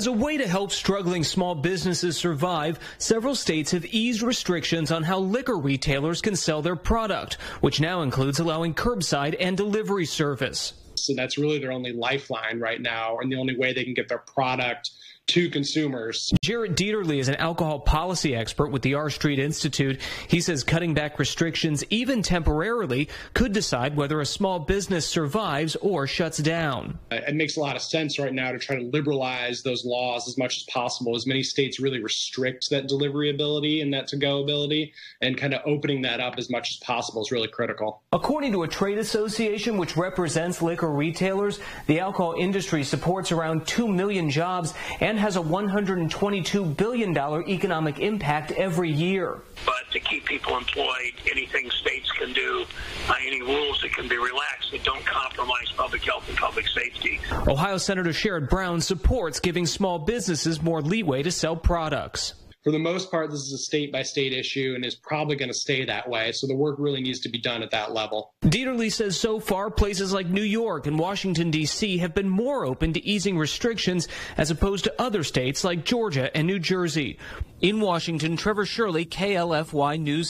As a way to help struggling small businesses survive, several states have eased restrictions on how liquor retailers can sell their product, which now includes allowing curbside and delivery service. So that's really their only lifeline right now, and the only way they can get their product to consumers. Jarrett Dieterle is an alcohol policy expert with the R Street Institute. He says cutting back restrictions, even temporarily, could decide whether a small business survives or shuts down. Uh, it makes a lot of sense right now to try to liberalize those laws as much as possible, as many states really restrict that delivery ability and that to go ability, and kind of opening that up as much as possible is really critical. According to a trade association which represents liquor retailers, the alcohol industry supports around 2 million jobs and has a $122 billion economic impact every year. But to keep people employed, anything states can do, uh, any rules that can be relaxed that don't compromise public health and public safety. Ohio Senator Sherrod Brown supports giving small businesses more leeway to sell products for the most part, this is a state by state issue and is probably going to stay that way. So the work really needs to be done at that level. Dieterle says so far, places like New York and Washington, D.C. have been more open to easing restrictions as opposed to other states like Georgia and New Jersey. In Washington, Trevor Shirley, KLFY News.